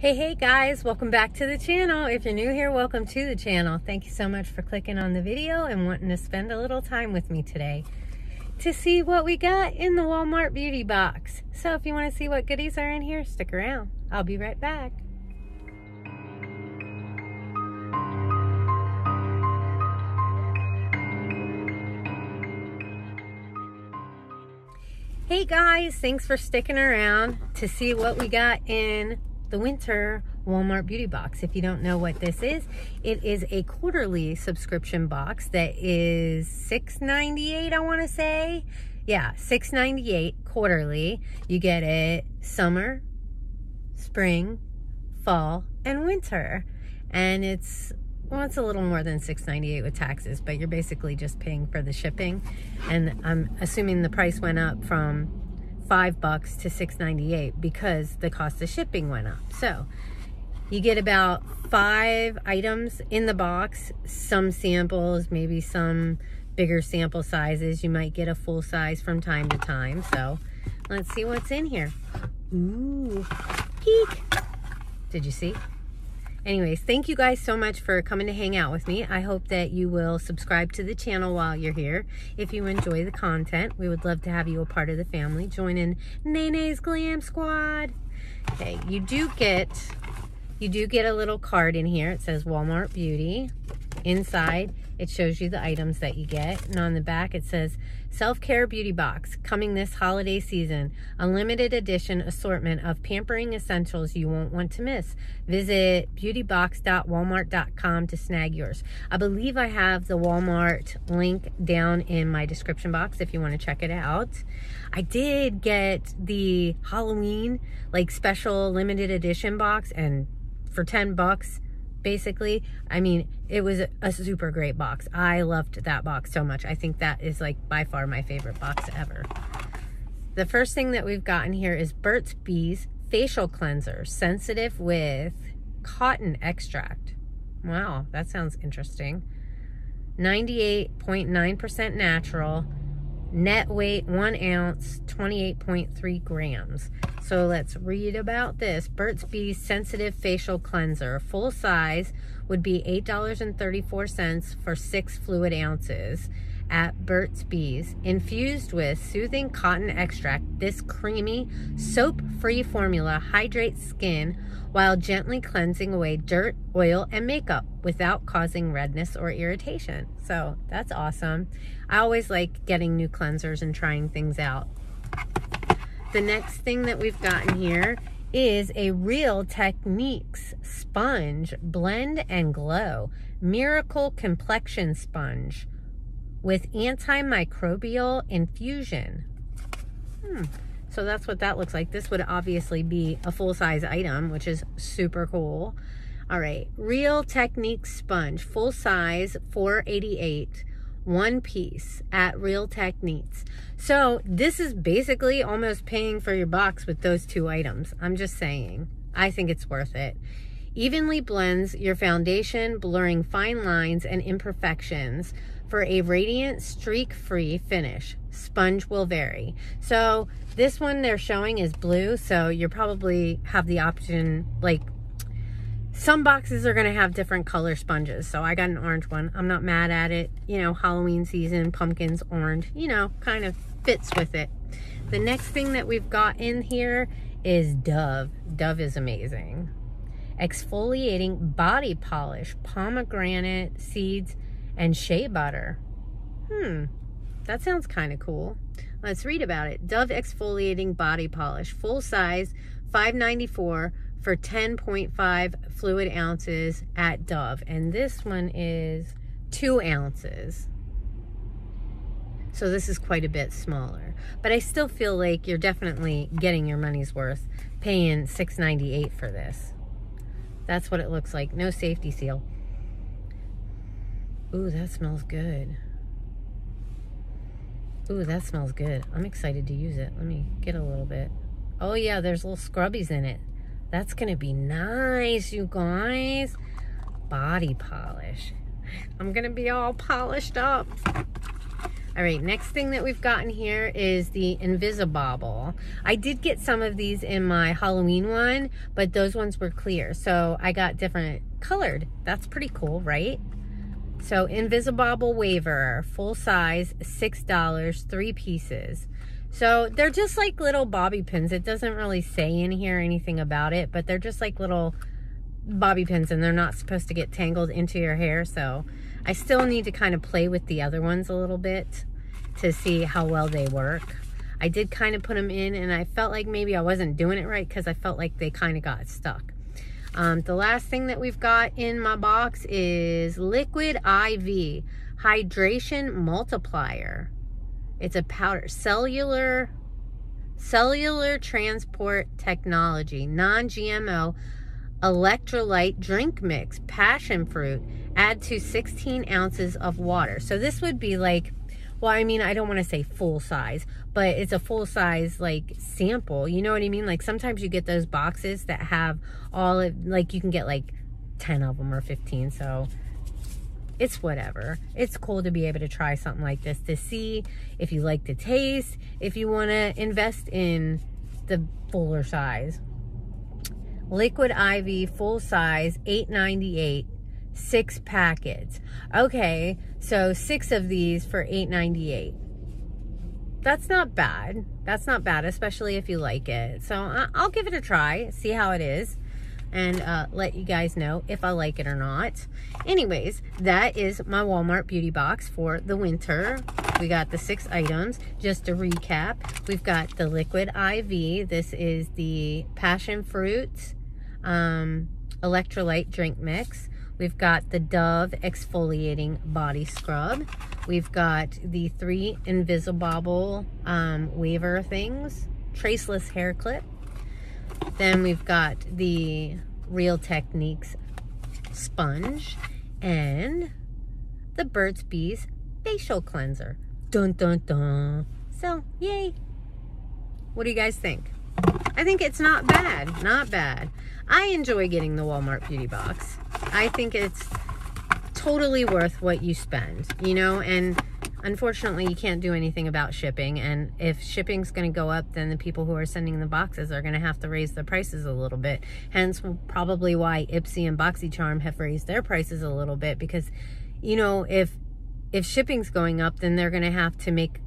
Hey, hey guys, welcome back to the channel. If you're new here, welcome to the channel. Thank you so much for clicking on the video and wanting to spend a little time with me today to see what we got in the Walmart beauty box. So if you want to see what goodies are in here, stick around. I'll be right back. Hey guys, thanks for sticking around to see what we got in the winter Walmart beauty box. If you don't know what this is, it is a quarterly subscription box that is $6.98, I want to say. Yeah, $6.98 quarterly. You get it summer, spring, fall, and winter. And it's well, it's a little more than $6.98 with taxes, but you're basically just paying for the shipping. And I'm assuming the price went up from five bucks to six ninety eight because the cost of shipping went up. So you get about five items in the box, some samples, maybe some bigger sample sizes. You might get a full size from time to time. So let's see what's in here. Ooh, peek. Did you see? Anyways, thank you guys so much for coming to hang out with me. I hope that you will subscribe to the channel while you're here. If you enjoy the content, we would love to have you a part of the family. Join in Nene's Glam Squad. Okay, you do get you do get a little card in here. It says Walmart Beauty. Inside, it shows you the items that you get. And on the back, it says Self-Care Beauty Box, coming this holiday season. A limited edition assortment of pampering essentials you won't want to miss. Visit beautybox.walmart.com to snag yours. I believe I have the Walmart link down in my description box if you want to check it out. I did get the Halloween, like, special limited edition box, and for 10 bucks, basically. I mean, it was a super great box. I loved that box so much. I think that is like by far my favorite box ever. The first thing that we've gotten here is Burt's Bees Facial Cleanser, sensitive with cotton extract. Wow, that sounds interesting. 98.9% natural, net weight one ounce, 28.3 grams. So let's read about this. Burt's Bees Sensitive Facial Cleanser. Full size would be $8.34 for six fluid ounces at Burt's Bees. Infused with soothing cotton extract, this creamy, soap-free formula hydrates skin while gently cleansing away dirt, oil, and makeup without causing redness or irritation. So that's awesome. I always like getting new cleansers and trying things out. The next thing that we've gotten here is a Real Techniques Sponge Blend and Glow Miracle Complexion Sponge with antimicrobial infusion. Hmm. So that's what that looks like. This would obviously be a full-size item, which is super cool. All right, Real Techniques Sponge, full size, 488 one piece at Real Techniques. So this is basically almost paying for your box with those two items. I'm just saying. I think it's worth it. Evenly blends your foundation, blurring fine lines and imperfections for a radiant streak-free finish. Sponge will vary. So this one they're showing is blue, so you probably have the option like some boxes are going to have different color sponges. So I got an orange one. I'm not mad at it. You know, Halloween season, pumpkins, orange, you know, kind of fits with it. The next thing that we've got in here is Dove. Dove is amazing. Exfoliating body polish, pomegranate seeds, and shea butter. Hmm, that sounds kind of cool. Let's read about it. Dove exfoliating body polish, full size, 594 for 10.5 fluid ounces at Dove. And this one is two ounces. So this is quite a bit smaller. But I still feel like you're definitely getting your money's worth paying $6.98 for this. That's what it looks like. No safety seal. Ooh, that smells good. Ooh, that smells good. I'm excited to use it. Let me get a little bit. Oh yeah, there's little scrubbies in it. That's to be nice, you guys. Body polish. I'm to be all polished up. All right, next thing that we've gotten here is the Invisibobble. I did get some of these in my Halloween one, but those ones were clear. So I got different colored. That's pretty cool, right? So Invisibobble Waver, full size, $6, three pieces. So they're just like little bobby pins. It doesn't really say in here anything about it, but they're just like little bobby pins and they're not supposed to get tangled into your hair. So I still need to kind of play with the other ones a little bit to see how well they work. I did kind of put them in and I felt like maybe I wasn't doing it right because I felt like they kind of got stuck. Um, the last thing that we've got in my box is Liquid IV Hydration Multiplier. It's a powder, cellular, cellular transport technology, non-GMO, electrolyte drink mix, passion fruit, add to 16 ounces of water. So this would be like, well, I mean, I don't want to say full size, but it's a full size like sample. You know what I mean? Like sometimes you get those boxes that have all of, like you can get like 10 of them or 15. So it's whatever. It's cool to be able to try something like this to see if you like the taste, if you want to invest in the fuller size. Liquid IV full size, 8.98, six packets. Okay, so six of these for 8.98. That's not bad. That's not bad, especially if you like it. So I'll give it a try, see how it is and uh, let you guys know if I like it or not. Anyways, that is my Walmart beauty box for the winter. We got the six items. Just to recap, we've got the liquid IV. This is the passion fruit um, electrolyte drink mix. We've got the Dove exfoliating body scrub. We've got the three Invisibobble um, waver things, traceless hair clip. Then we've got the Real Techniques sponge and the Burt's Bees facial cleanser. Dun dun dun. So, yay. What do you guys think? I think it's not bad. Not bad. I enjoy getting the Walmart beauty box. I think it's totally worth what you spend, you know, and unfortunately you can't do anything about shipping. And if shipping's going to go up then the people who are sending the boxes are going to have to raise the prices a little bit. Hence probably why ipsy and boxycharm have raised their prices a little bit because you know if if shipping's going up then they're going to have to make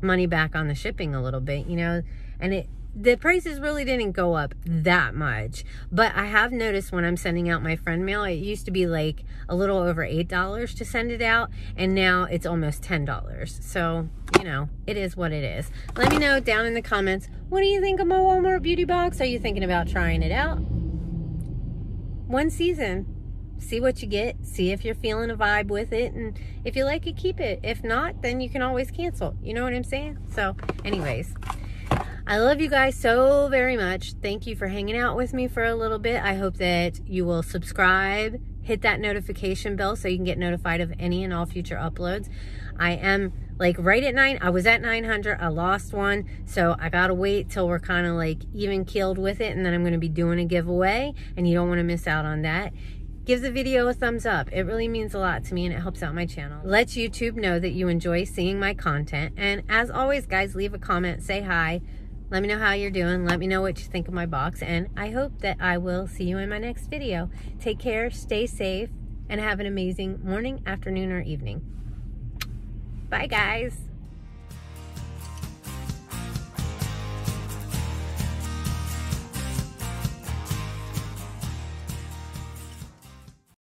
money back on the shipping a little bit you know? And it the prices really didn't go up that much but i have noticed when i'm sending out my friend mail it used to be like a little over eight dollars to send it out and now it's almost ten dollars. So you know it is what it is. Let me know down in the comments what do you think of my walmart beauty box? Are you thinking about trying it out? One season. See what you get. See if you're feeling a vibe with it and if you like it keep it. If not then you can always cancel. You know what i'm saying? So anyways I love you guys so very much. Thank you for hanging out with me for a little bit. I hope that you will subscribe, hit that notification bell so you can get notified of any and all future uploads. I am like right at nine. I was at 900. I lost one. So I got to wait till we're kind of like even keeled with it. And then I'm to be doing a giveaway and you don't want to miss out on that give the video a thumbs up. It really means a lot to me and it helps out my channel. Let YouTube know that you enjoy seeing my content. And as always, guys, leave a comment, say hi, let me know how you're doing. Let me know what you think of my box. And I hope that I will see you in my next video. Take care, stay safe, and have an amazing morning, afternoon, or evening. Bye, guys.